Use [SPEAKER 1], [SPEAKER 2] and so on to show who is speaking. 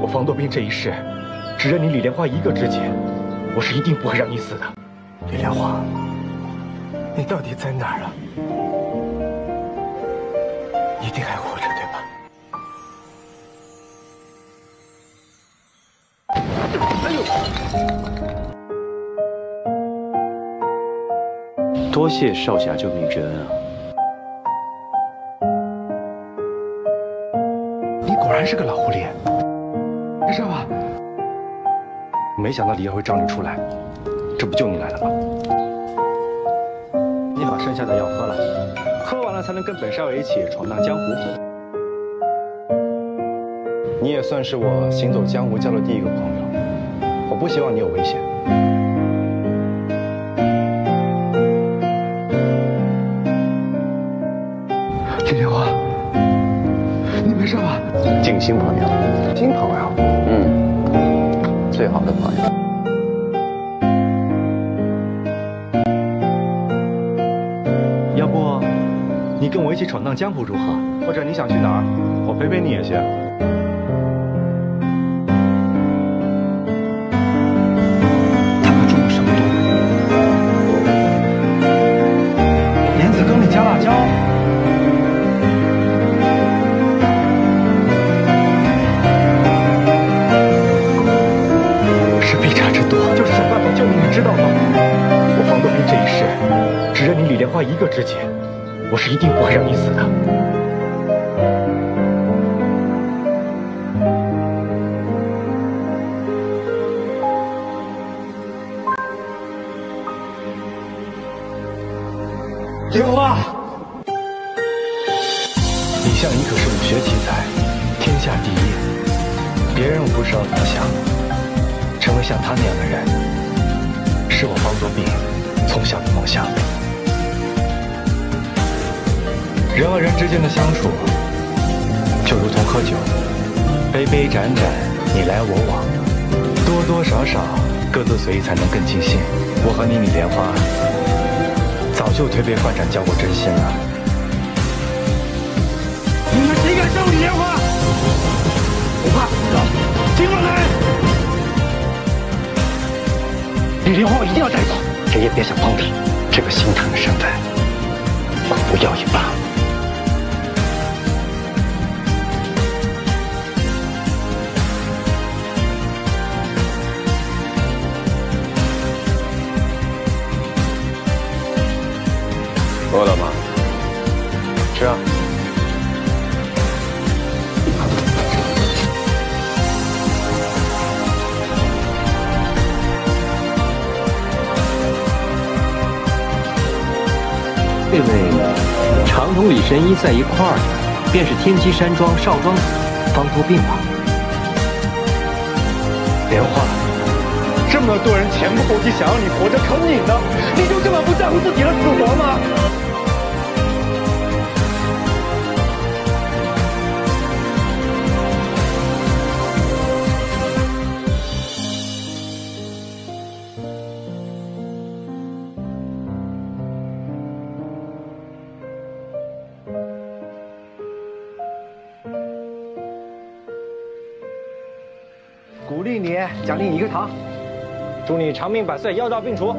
[SPEAKER 1] 我房多斌这一世，只认你李莲花一个知己，我是一定不会让你死的。
[SPEAKER 2] 李莲花，你到底在哪儿啊？一定还活着，对吧？哎
[SPEAKER 3] 呦！多谢少侠救命之恩啊！
[SPEAKER 1] 你果然是个老狐狸，没事吧？没想到李爷会找你出来，这不就你来了吗？你把剩下的药喝了，喝完了才能跟本少爷一起闯荡江湖。你也算是我行走江湖交的第一个朋友，我不希望你有危险。
[SPEAKER 3] 新朋友，
[SPEAKER 1] 新朋友，
[SPEAKER 3] 嗯，最好的朋友。
[SPEAKER 1] 要不，你跟我一起闯荡江湖如何？或者你想去哪儿，我陪陪你也行。李莲花一个知己，我是一定不会让你死的。莲花，李相夷可是武学奇才，天下第一，别人我不知道怎么想，成为像他那样的人，是我方多斌从小的梦想。人和人之间的相处，就如同喝酒，杯杯盏盏，你来我往，多多少少各自随意，才能更尽兴。我和你李莲花，早就推杯换盏，交过真心了。
[SPEAKER 2] 你们谁敢伤李莲花？
[SPEAKER 1] 不怕死的，请我来！李莲花，我一定要带走。
[SPEAKER 3] 谁也别想碰他，这个心疼的身份，我不要也罢。饿了吗？吃啊！
[SPEAKER 4] 这位常同李神医在一块儿的，便是天机山庄少庄主方多病吧？
[SPEAKER 1] 莲花，这么多人前仆后继想要你活着，可你呢？你就这么不在乎自己的死活吗？鼓励你，奖励你一个糖，祝你长命百岁，药到病除。